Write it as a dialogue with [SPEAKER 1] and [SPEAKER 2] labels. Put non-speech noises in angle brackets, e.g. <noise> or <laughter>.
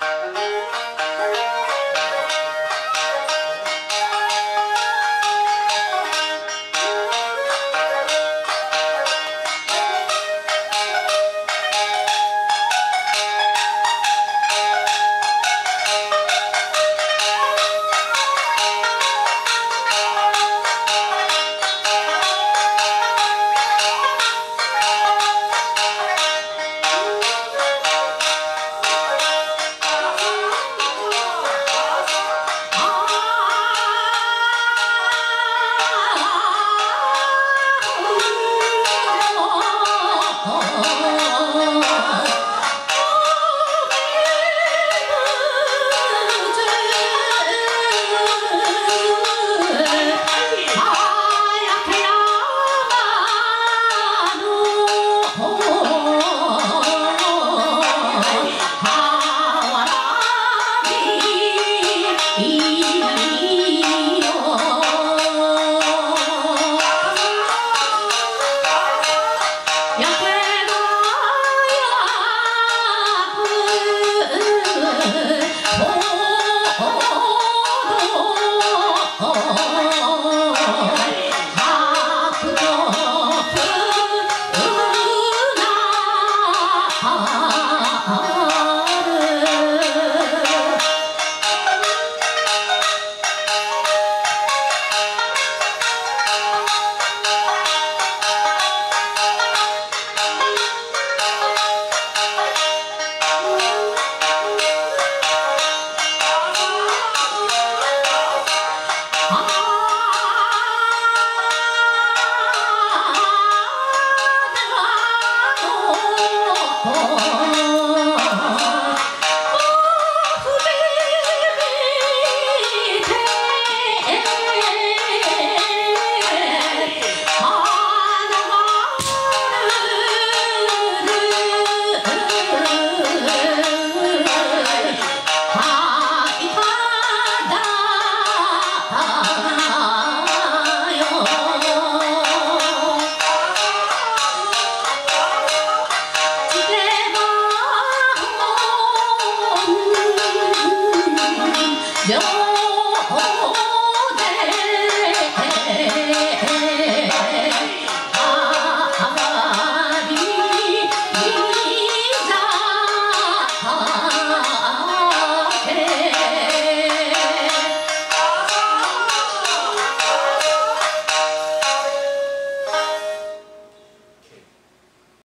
[SPEAKER 1] You. Oh. 好 <laughs> Don't